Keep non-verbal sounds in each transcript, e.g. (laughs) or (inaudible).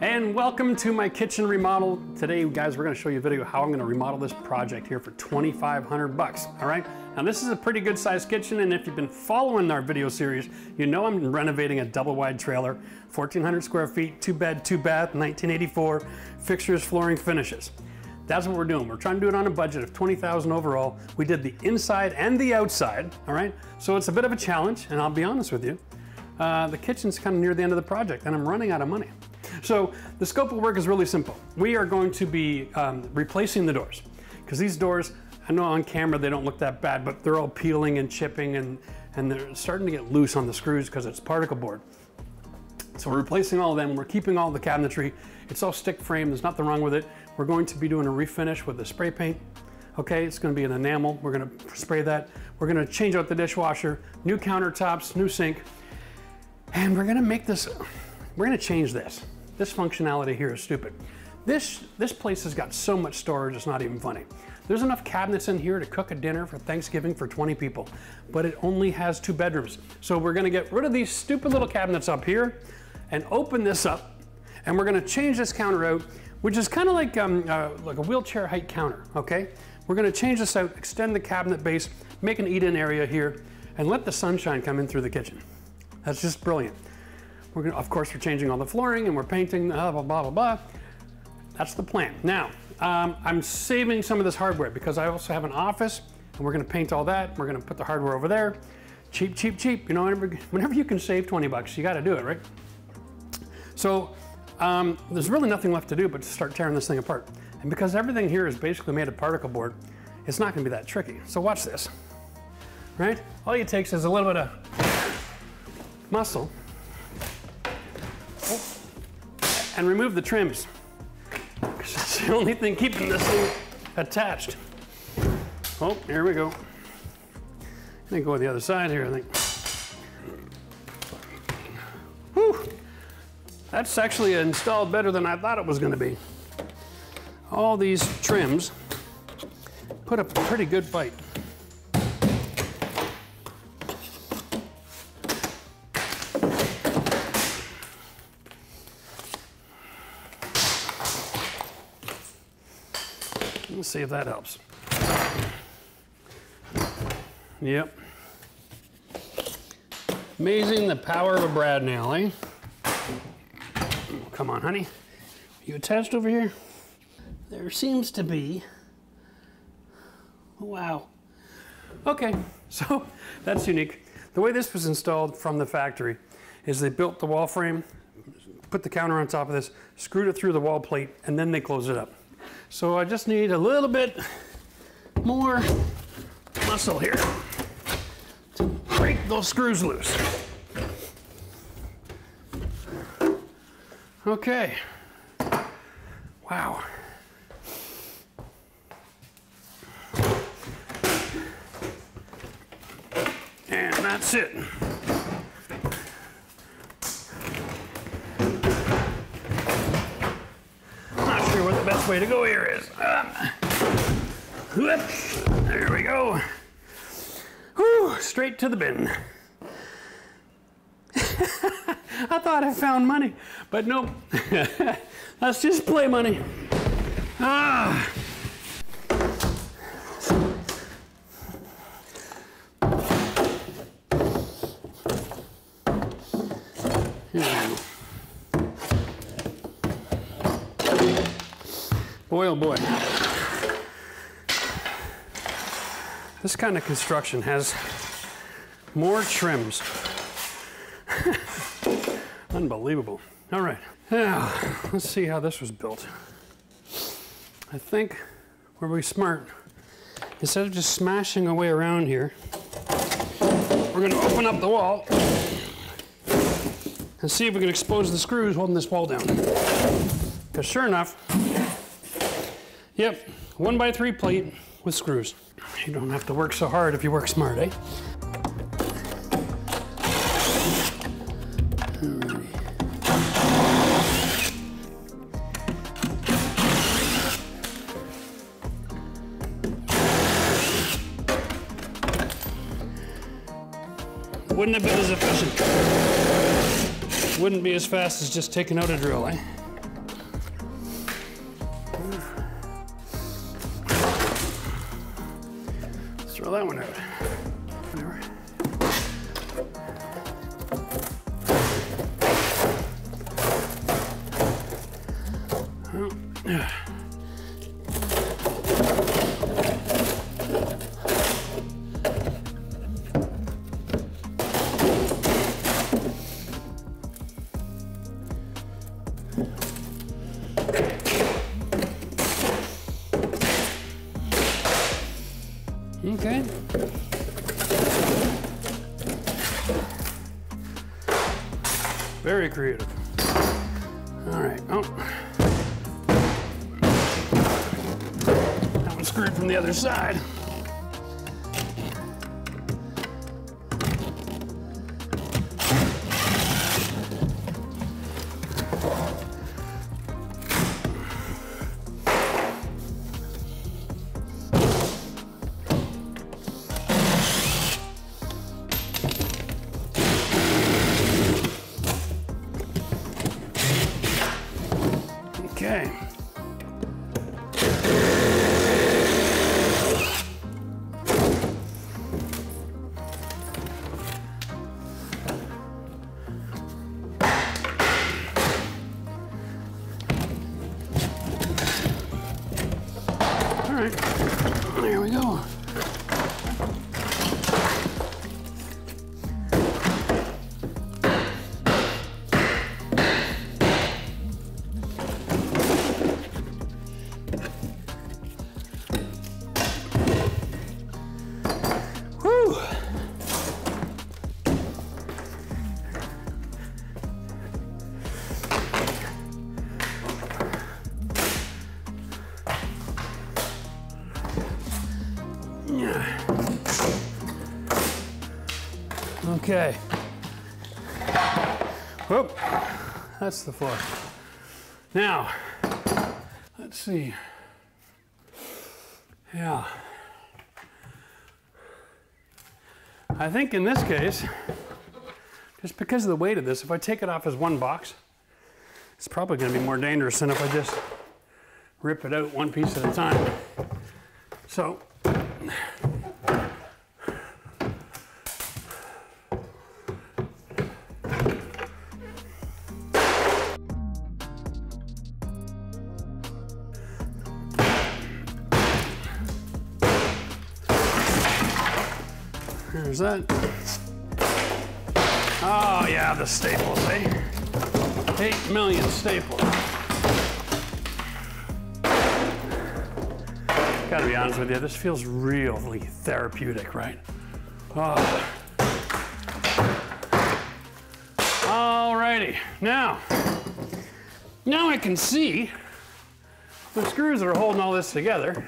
And welcome to my kitchen remodel. Today, guys, we're gonna show you a video how I'm gonna remodel this project here for 2,500 bucks, all right? Now, this is a pretty good sized kitchen, and if you've been following our video series, you know I'm renovating a double wide trailer, 1,400 square feet, two bed, two bath, 1984, fixtures, flooring, finishes. That's what we're doing. We're trying to do it on a budget of 20,000 overall. We did the inside and the outside, all right? So it's a bit of a challenge, and I'll be honest with you. Uh, the kitchen's kind of near the end of the project, and I'm running out of money. So the scope of work is really simple. We are going to be um, replacing the doors, because these doors, I know on camera they don't look that bad, but they're all peeling and chipping, and, and they're starting to get loose on the screws because it's particle board. So we're replacing all of them. We're keeping all the cabinetry. It's all stick frame. There's nothing wrong with it. We're going to be doing a refinish with the spray paint. Okay, it's going to be an enamel. We're going to spray that. We're going to change out the dishwasher, new countertops, new sink, and we're going to make this. We're going to change this. This functionality here is stupid. This this place has got so much storage. It's not even funny. There's enough cabinets in here to cook a dinner for Thanksgiving for 20 people, but it only has two bedrooms. So we're going to get rid of these stupid little cabinets up here and open this up and we're gonna change this counter out, which is kind of like, um, uh, like a wheelchair height counter, okay? We're gonna change this out, extend the cabinet base, make an eat-in area here, and let the sunshine come in through the kitchen. That's just brilliant. We're gonna, of course, we're changing all the flooring and we're painting, blah, blah, blah, blah, blah. That's the plan. Now, um, I'm saving some of this hardware because I also have an office and we're gonna paint all that. We're gonna put the hardware over there. Cheap, cheap, cheap. You know, whenever, whenever you can save 20 bucks, you gotta do it, right? So um, there's really nothing left to do but to start tearing this thing apart. And because everything here is basically made of particle board, it's not gonna be that tricky. So watch this, right? All it takes is a little bit of muscle and remove the trims. Because that's the only thing keeping this thing attached. Oh, here we go. I think go with the other side here, I think. Whew. That's actually installed better than I thought it was going to be. All these trims put up a pretty good fight. Let's see if that helps. Yep. Amazing the power of a brad nail, eh? Come on, honey. You attached over here? There seems to be. Wow. Okay, (laughs) so that's unique. The way this was installed from the factory is they built the wall frame, put the counter on top of this, screwed it through the wall plate, and then they closed it up. So I just need a little bit more muscle here to break those screws loose. Okay. Wow. And that's it. Not sure what the best way to go here is. Uh, there we go. Whew, straight to the bin. (laughs) I thought I found money, but nope. (laughs) That's just play money. Ah. Boy, oh boy. This kind of construction has more trims (laughs) Unbelievable. All right, now let's see how this was built. I think we're be smart. Instead of just smashing away around here, we're gonna open up the wall and see if we can expose the screws holding this wall down. Because sure enough, yep, one by three plate with screws. You don't have to work so hard if you work smart, eh? Wouldn't have been as efficient. Wouldn't be as fast as just taking out a drill, eh? Very creative. All right. Oh. That one's screwed from the other side. Okay. Whoop. That's the floor. Now, let's see. Yeah. I think in this case, just because of the weight of this, if I take it off as one box, it's probably going to be more dangerous than if I just rip it out one piece at a time. So, There's that. Oh yeah, the staples, eh? Eight million staples. Gotta be honest with you, this feels really therapeutic, right? Oh. Alrighty, now, now I can see the screws that are holding all this together.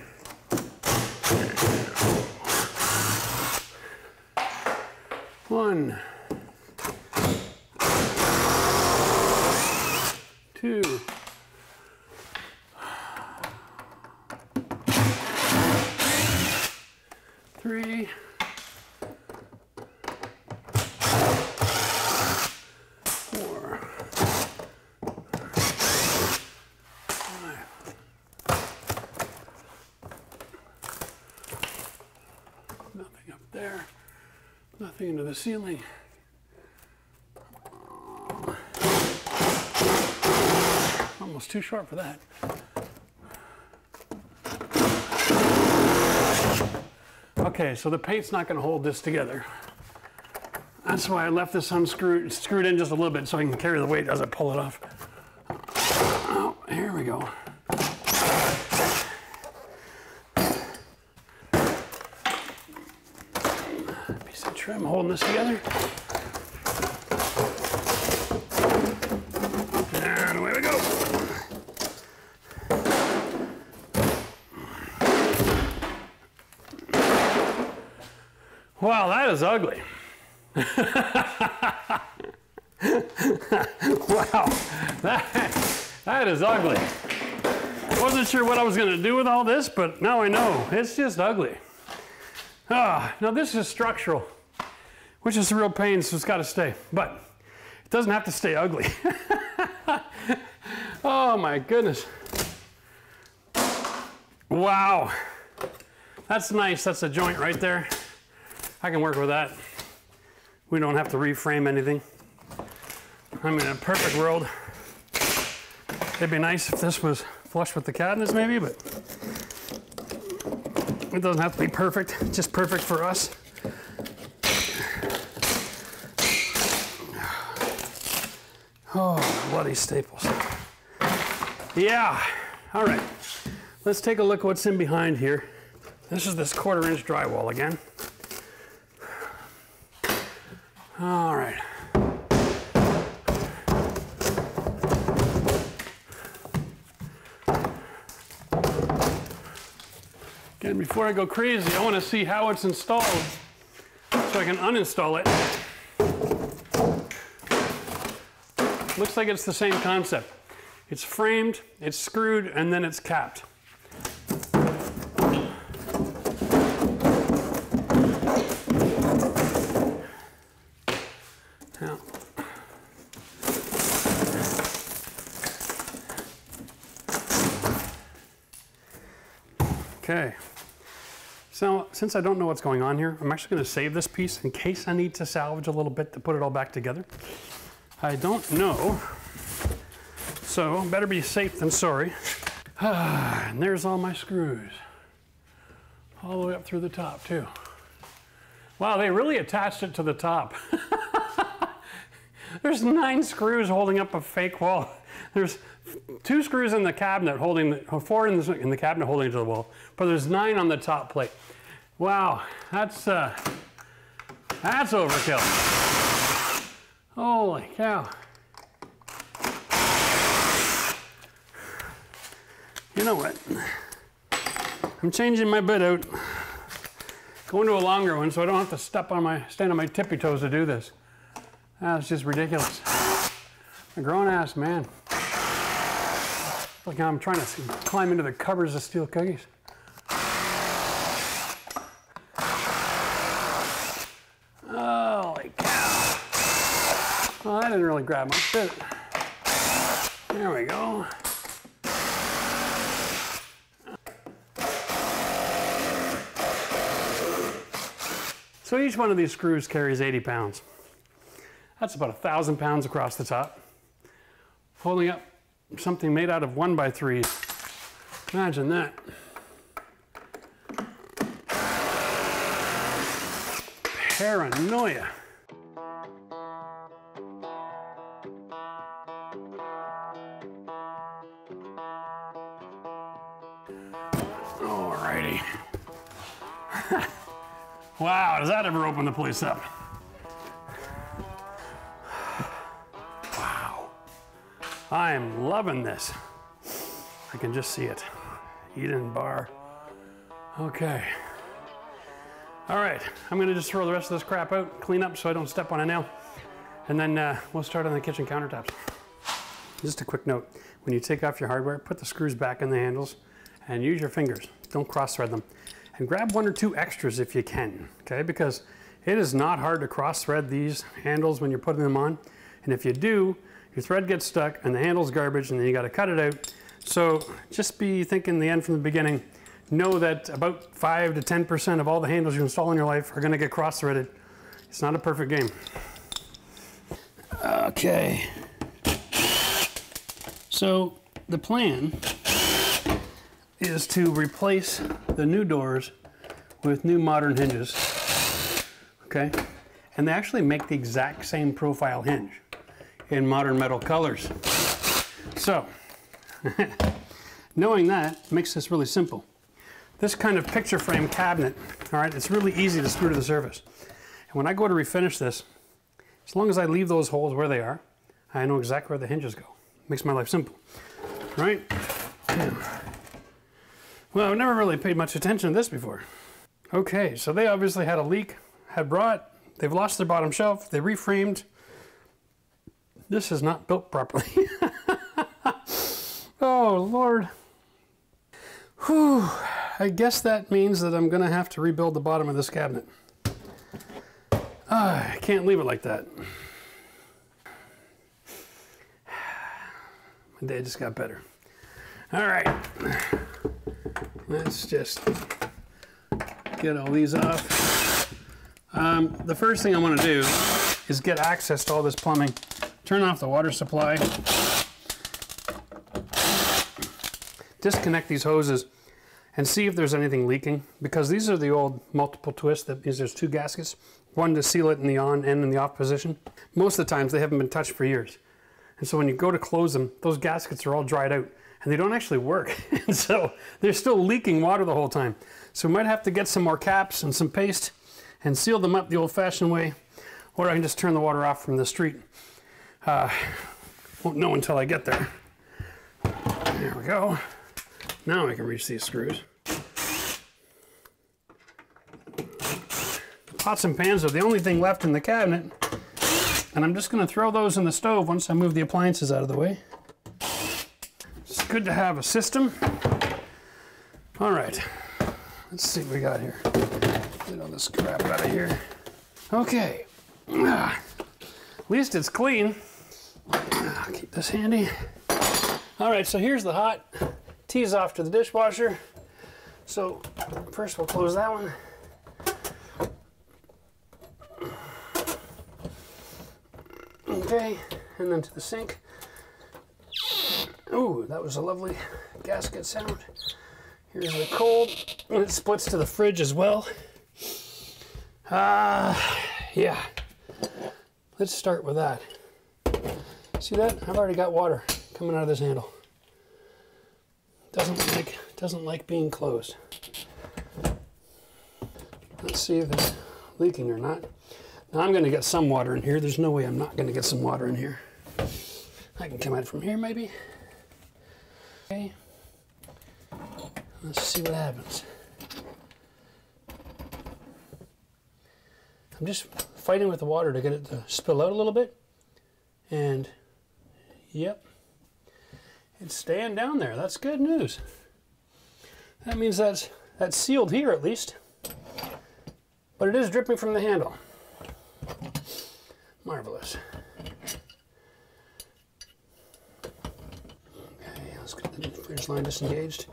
One, two, three, four, five. Nothing up there. Nothing into the ceiling. Almost too sharp for that. Okay, so the paint's not gonna hold this together. That's why I left this unscrewed, screwed in just a little bit so I can carry the weight as I pull it off. Oh, here we go. Piece of trim holding this together. And away we go. Wow, that is ugly. (laughs) wow, that, that is ugly. Wasn't sure what I was going to do with all this, but now I know. It's just ugly. Ah, now this is structural, which is a real pain, so it's got to stay. But it doesn't have to stay ugly. (laughs) oh my goodness. Wow. That's nice. That's a joint right there. I can work with that. We don't have to reframe anything. I mean, in a perfect world, it'd be nice if this was flush with the cabinets maybe, but it doesn't have to be perfect, just perfect for us. Oh, bloody staples. Yeah, all right. Let's take a look what's in behind here. This is this quarter inch drywall again. All right. Again, before I go crazy, I want to see how it's installed so I can uninstall it. Looks like it's the same concept. It's framed, it's screwed, and then it's capped. Now, okay. So since I don't know what's going on here, I'm actually going to save this piece in case I need to salvage a little bit to put it all back together. I don't know, so better be safe than sorry. (sighs) And there's all my screws. All the way up through the top too. Wow, they really attached it to the top. (laughs) There's nine screws holding up a fake wall. There's two screws in the cabinet holding, the, four in the, in the cabinet holding it to the wall, but there's nine on the top plate. Wow, that's, uh, that's overkill. Holy cow. You know what? I'm changing my bit out. Going to a longer one so I don't have to step on my, stand on my tippy toes to do this. Ah, That's just ridiculous. A grown ass man. Like I'm trying to climb into the covers of steel cookies. Oh, well, that didn't really grab much, did it? There we go. So each one of these screws carries 80 pounds. That's about a thousand pounds across the top. Holding up something made out of one by threes. Imagine that. Paranoia. Does that ever open the place up? Wow. I am loving this. I can just see it. eat-in bar. Okay. All right, I'm gonna just throw the rest of this crap out, clean up so I don't step on a nail, and then uh, we'll start on the kitchen countertops. Just a quick note, when you take off your hardware, put the screws back in the handles and use your fingers. Don't cross thread them. And grab one or two extras if you can, okay? Because it is not hard to cross thread these handles when you're putting them on. And if you do, your thread gets stuck and the handle's garbage and then you got to cut it out. So just be thinking the end from the beginning. Know that about 5 to 10% of all the handles you install in your life are going to get cross-threaded. It's not a perfect game. Okay. So the plan is to replace the new doors with new modern hinges. Okay? And they actually make the exact same profile hinge in modern metal colors. So, (laughs) knowing that makes this really simple. This kind of picture frame cabinet, all right, it's really easy to screw to the surface. And when I go to refinish this, as long as I leave those holes where they are, I know exactly where the hinges go. Makes my life simple, right? Well, I've never really paid much attention to this before. Okay, so they obviously had a leak, had brought, they've lost their bottom shelf, they reframed, this is not built properly. (laughs) oh, Lord. Whew. I guess that means that I'm going to have to rebuild the bottom of this cabinet. Ah, I can't leave it like that. (sighs) My day just got better. All right. Let's just get all these off. Um, the first thing I want to do is get access to all this plumbing. Turn off the water supply. Disconnect these hoses and see if there's anything leaking because these are the old multiple twists that means there's two gaskets one to seal it in the on and in the off position most of the times they haven't been touched for years and so when you go to close them those gaskets are all dried out and they don't actually work (laughs) and so they're still leaking water the whole time so we might have to get some more caps and some paste and seal them up the old-fashioned way or I can just turn the water off from the street uh, won't know until I get there there we go now I can reach these screws. Pots and pans are the only thing left in the cabinet. And I'm just going to throw those in the stove once I move the appliances out of the way. Good to have a system. All right, let's see what we got here. Get all this crap out of here. Okay, ah, at least it's clean. Ah, keep this handy. All right, so here's the hot tees off to the dishwasher. So first we'll close that one. Okay, and then to the sink. Ooh, that was a lovely gasket sound. Here's the cold, and it splits to the fridge as well. Ah, uh, yeah. Let's start with that. See that? I've already got water coming out of this handle. Doesn't like doesn't like being closed. Let's see if it's leaking or not. Now I'm going to get some water in here. There's no way I'm not going to get some water in here. I can come out from here maybe. Okay. Let's see what happens. I'm just fighting with the water to get it to spill out a little bit. And yep, it's staying down there. That's good news. That means that's, that's sealed here at least. But it is dripping from the handle. Marvelous. Okay, let's get the fridge line disengaged.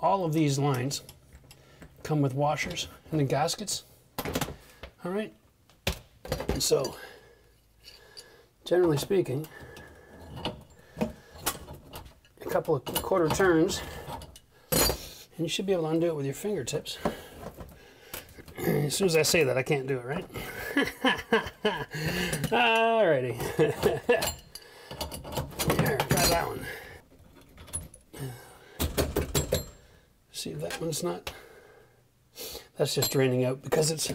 All of these lines come with washers and the gaskets. All right. So generally speaking, a couple of quarter turns, and you should be able to undo it with your fingertips. (clears throat) As soon as I say that, I can't do it, right? (laughs) Alrighty. (laughs) That one. See if that one's not. That's just draining out because it's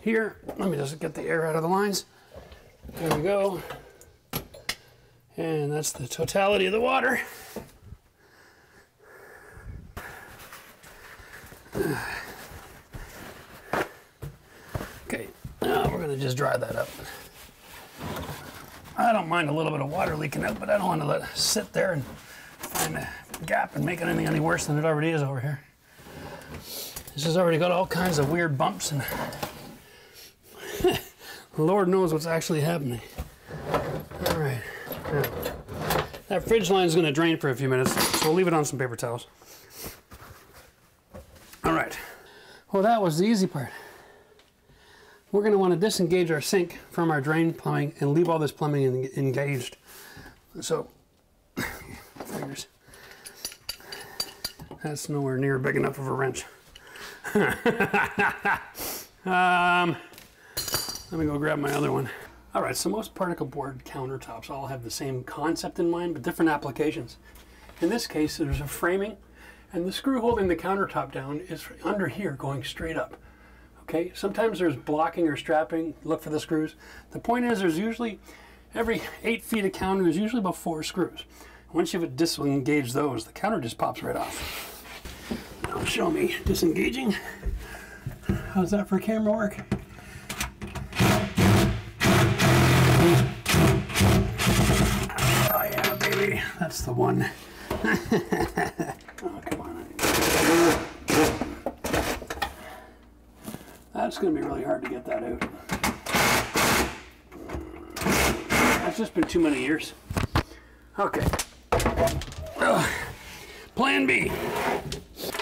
here. Let me just get the air out of the lines. There we go. And that's the totality of the water. Okay, now we're gonna just dry that up. I don't mind a little bit of water leaking out, but I don't want to let it sit there and find a gap and make it anything any worse than it already is over here. This has already got all kinds of weird bumps and (laughs) Lord knows what's actually happening. All right. That fridge line is going to drain for a few minutes, so we'll leave it on some paper towels. All right. Well, that was the easy part. We're going to want to disengage our sink from our drain plumbing and leave all this plumbing engaged. So, (sighs) fingers. That's nowhere near big enough of a wrench. (laughs) um, let me go grab my other one. All right, so most particle board countertops all have the same concept in mind, but different applications. In this case, there's a framing, and the screw holding the countertop down is under here going straight up. Okay, sometimes there's blocking or strapping, look for the screws. The point is there's usually, every eight feet of counter, there's usually about four screws. Once you've disengaged those, the counter just pops right off. Now show me disengaging. How's that for camera work? Oh yeah, baby, That's the one. (laughs) oh, come on. That's going to be really hard to get that out. That's just been too many years. Okay. Plan B.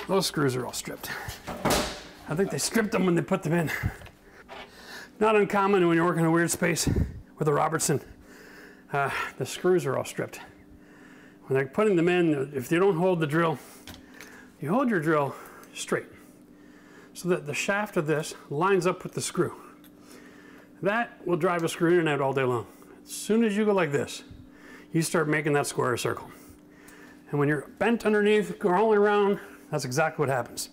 Those screws are all stripped. I think they stripped them when they put them in. Not uncommon when you're working in a weird space with a Robertson. Uh, the screws are all stripped. When they're putting them in, if you don't hold the drill, you hold your drill straight so that the shaft of this lines up with the screw. That will drive a screw in and out all day long. As soon as you go like this, you start making that square circle. And when you're bent underneath, crawling around, that's exactly what happens.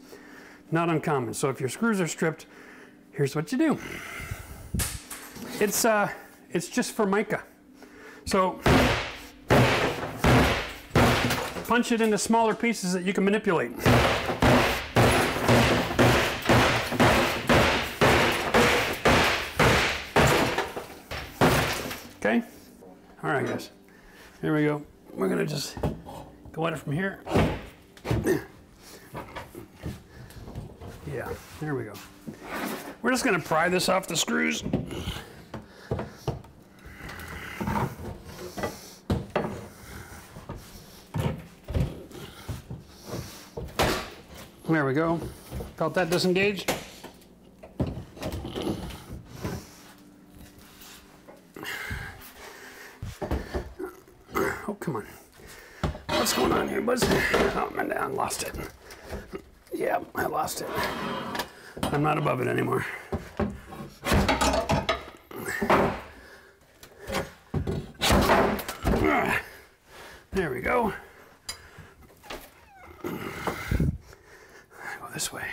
Not uncommon. So if your screws are stripped, here's what you do. It's, uh, it's just Formica. So punch it into smaller pieces that you can manipulate. Okay? All right, guys. Here we go. We're gonna just go at it from here. Yeah, there we go. We're just gonna pry this off the screws. There we go. Felt that disengage? Oh, come on. What's going on here, buzz? Oh, man, I lost it. Yeah, I lost it. I'm not above it anymore. There we go. Go this way.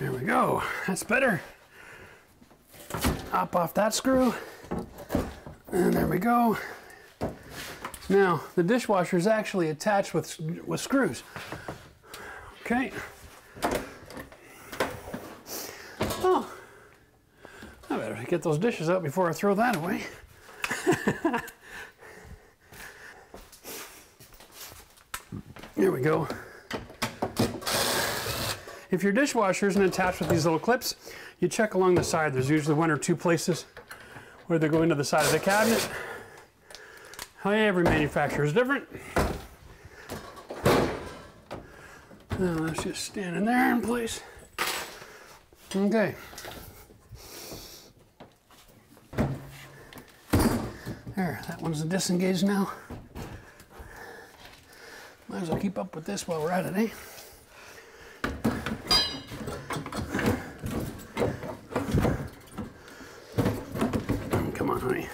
There we go. That's better. Hop off that screw. And there we go. Now, the dishwasher is actually attached with, with screws. Okay. Oh, I better get those dishes out before I throw that away. (laughs) Here we go. If your dishwasher isn't attached with these little clips, you check along the side. There's usually one or two places where they go into the side of the cabinet. Every manufacturer is different. Now let's just stand in there in place. Okay. There, that one's disengaged now. Might as well keep up with this while we're at it, eh? Come on, honey.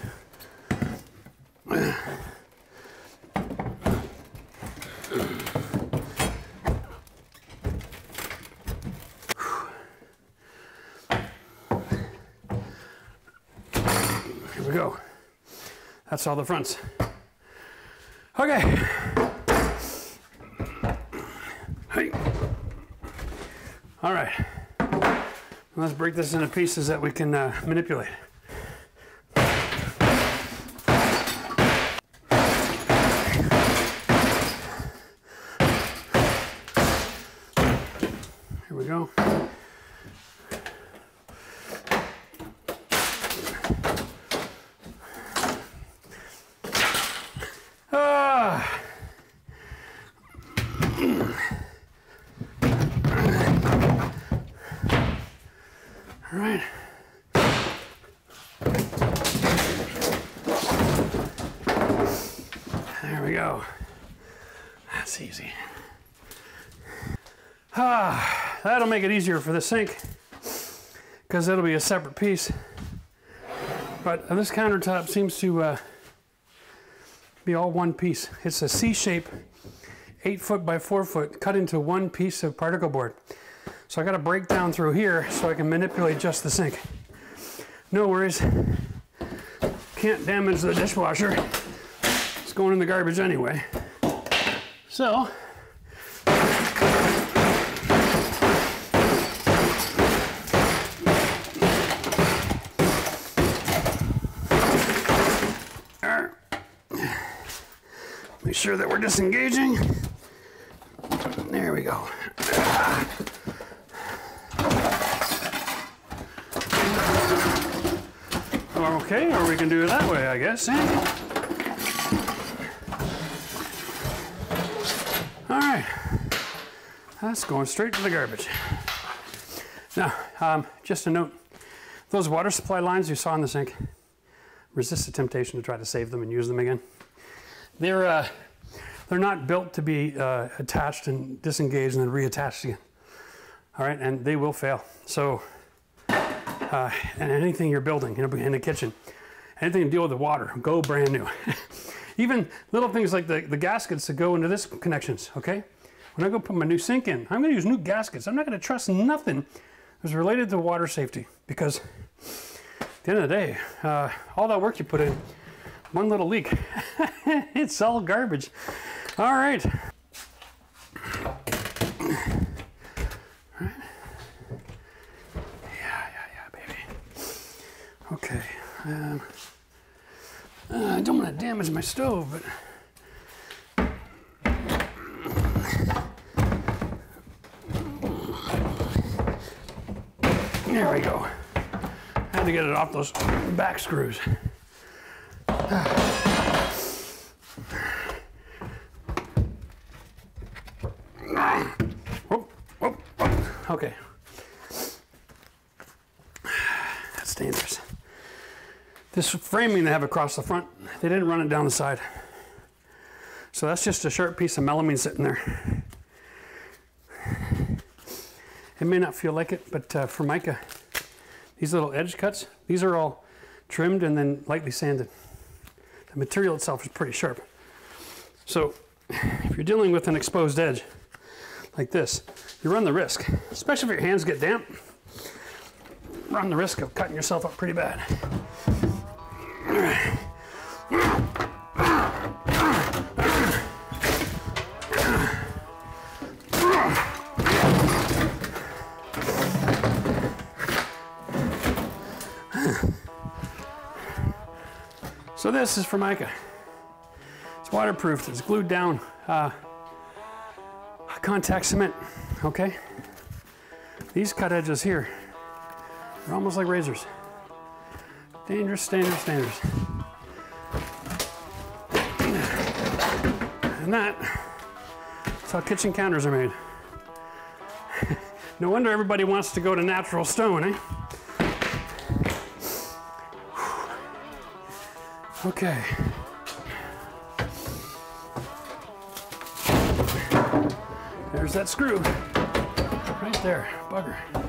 Here we go. That's all the fronts. Okay. Hey. All right. Let's break this into pieces that we can uh, manipulate. Here we go. Ah. All right. There we go. That's easy. Ah, that'll make it easier for the sink because it'll be a separate piece. But this countertop seems to uh, be all one piece. It's a C shape, eight foot by four foot, cut into one piece of particle board. So I got to break down through here so I can manipulate just the sink. No worries. Can't damage the dishwasher. It's going in the garbage anyway. So, Make sure that we're disengaging. There we go. Okay, or we can do it that way, I guess. eh? All right. That's going straight to the garbage. Now, um, just a note, those water supply lines you saw in the sink, resist the temptation to try to save them and use them again. They're, uh, they're not built to be uh, attached and disengaged and then reattached again. All right, and they will fail. So, uh, and anything you're building you know, in the kitchen, anything to deal with the water, go brand new. (laughs) Even little things like the, the gaskets that go into this connections, okay? When I go put my new sink in, I'm gonna use new gaskets. I'm not gonna trust nothing that's related to water safety because at the end of the day, uh, all that work you put in, one little leak, (laughs) it's all garbage. All right. Yeah, yeah, yeah, baby. Okay. Um, uh, I don't want to damage my stove, but. There we go. I had to get it off those back screws. Whoop, whoop, whoop. Okay. That's dangerous. This framing they have across the front, they didn't run it down the side. So that's just a sharp piece of melamine sitting there. It may not feel like it, but uh, Formica, these little edge cuts, these are all trimmed and then lightly sanded. The material itself is pretty sharp. So if you're dealing with an exposed edge like this, you run the risk, especially if your hands get damp, run the risk of cutting yourself up pretty bad. So this is Formica. It's waterproof, it's glued down. Uh, contact cement, okay? These cut edges here they're almost like razors. Dangerous, dangerous, dangerous. And that, that's how kitchen counters are made. no wonder everybody wants to go to natural stone, eh? Okay. There's that screw. Right there, bugger.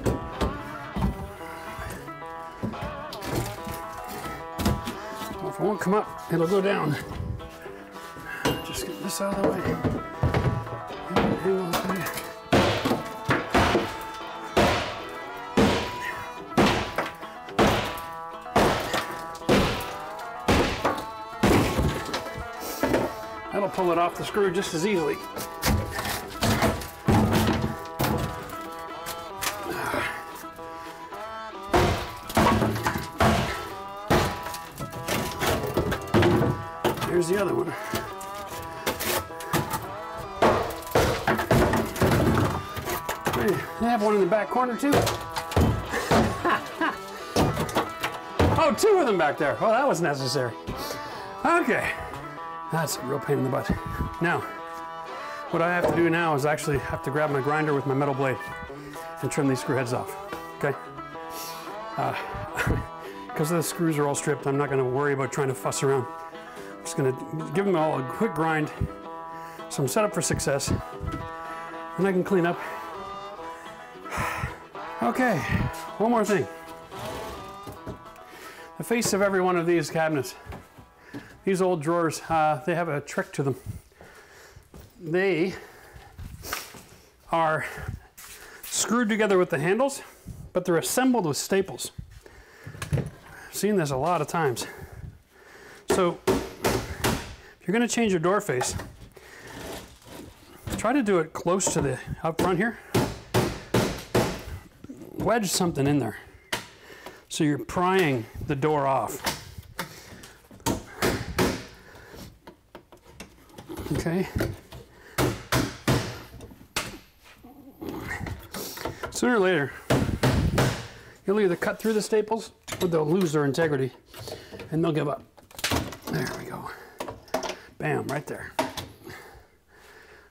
It won't come up, it'll go down. Just get this out of the way. That'll pull it off the screw just as easily. The other one. They have one in the back corner too. (laughs) oh, two of them back there. Oh, that was necessary. Okay. That's a real pain in the butt. Now, what I have to do now is actually have to grab my grinder with my metal blade and trim these screw heads off. Okay? Uh, (laughs) because the screws are all stripped, I'm not going to worry about trying to fuss around. Just to give them all a quick grind so I'm set up for success. And I can clean up. (sighs) Okay, one more thing. The face of every one of these cabinets these old drawers, uh, they have a trick to them. They are screwed together with the handles, but they're assembled with staples. I've seen this a lot of times. So you're going to change your door face, try to do it close to the up front here. Wedge something in there. So you're prying the door off. Okay. Sooner or later, you'll either cut through the staples or they'll lose their integrity and they'll give up. There we go. Bam, right there.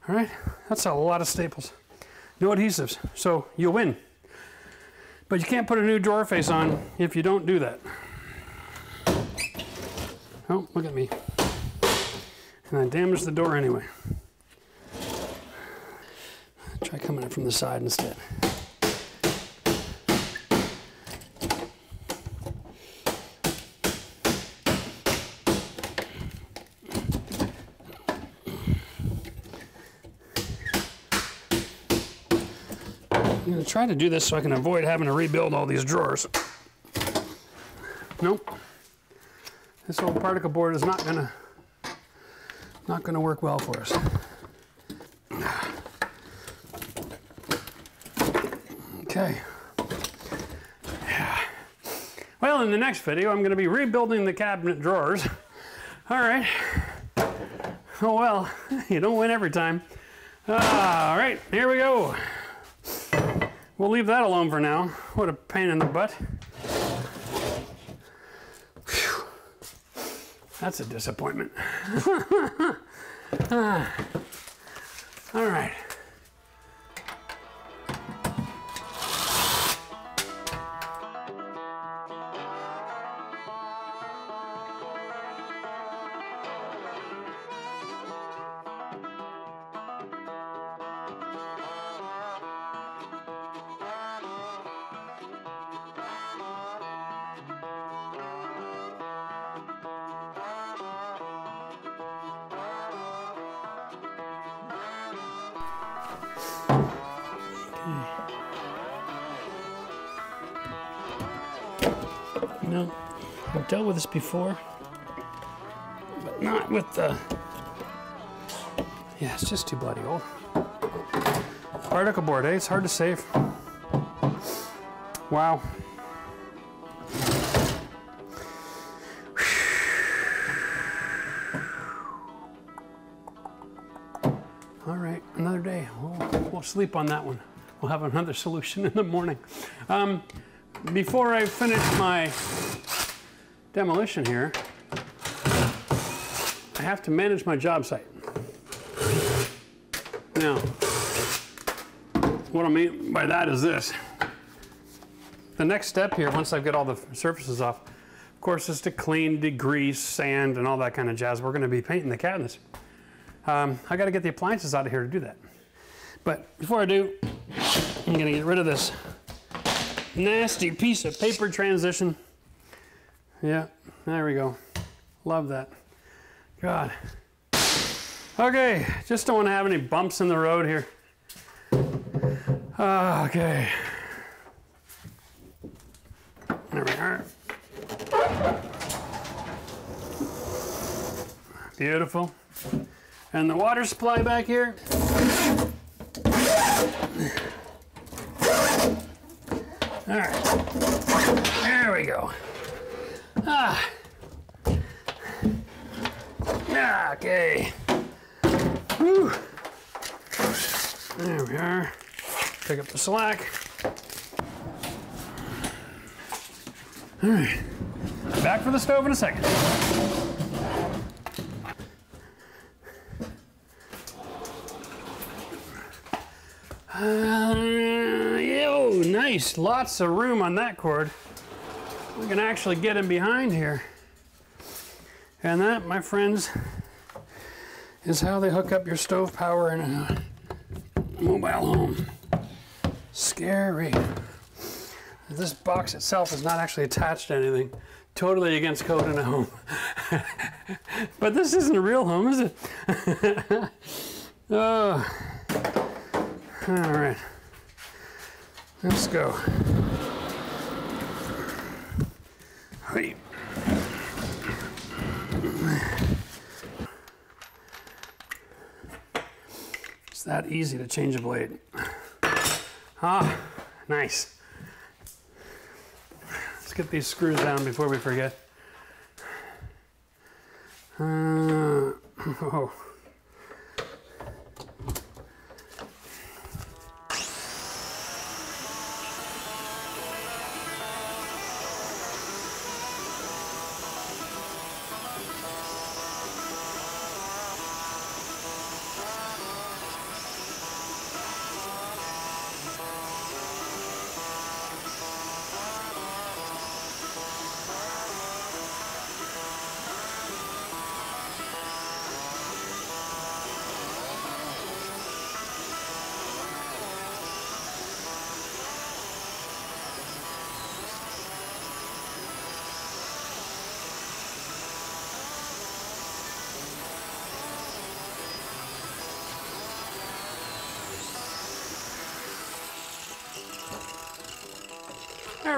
All right, that's a lot of staples. No adhesives, so you'll win. But you can't put a new drawer face on if you don't do that. Oh, look at me. And I damaged the door anyway. Try coming in from the side instead. Try to do this so I can avoid having to rebuild all these drawers. Nope. This old particle board is not gonna not gonna work well for us. Okay. Yeah. Well, in the next video, I'm gonna be rebuilding the cabinet drawers. All right. Oh well, (laughs) you don't win every time. Ah, all right, here we go. We'll leave that alone for now. What a pain in the butt. Whew. That's a disappointment. (laughs) ah. All right. You know, I've dealt with this before, but not with the. Yeah, it's just too bloody old. Particle board, eh? It's hard to save. Wow. Sleep on that one. We'll have another solution (laughs) in the morning. Um, before I finish my demolition here, I have to manage my job site. Now, what I mean by that is this. The next step here, once I've got all the surfaces off, of course, is to clean, degrease, sand, and all that kind of jazz. We're going to be painting the cabinets. Um, I got to get the appliances out of here to do that. But before I do, I'm to get rid of this nasty piece of paper transition. Yeah, there we go. Love that. God. Okay, just don't want to have any bumps in the road here. Okay. There we are. Beautiful. And the water supply back here. All right, there we go. Ah. Okay. Whew. There we are. Pick up the slack. All right, back for the stove in a second. Uh, nice. Lots of room on that cord. We can actually get in behind here. And that, my friends, is how they hook up your stove power in a mobile home. Scary. This box itself is not actually attached to anything. Totally against code in a home. (laughs) but this isn't a real home, is it? (laughs) oh. All right. Let's go. Hey. It's that easy to change a blade. Ah, nice. Let's get these screws down before we forget. Uh, (laughs) oh.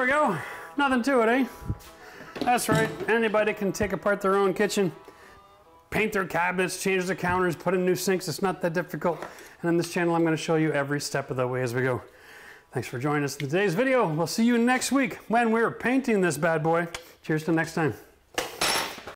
We go. Nothing to it, eh? That's right. Anybody can take apart their own kitchen, paint their cabinets, change the counters, put in new sinks. It's not that difficult. And in this channel, I'm going to show you every step of the way as we go. Thanks for joining us in today's video. We'll see you next week when we're painting this bad boy. Cheers to next time.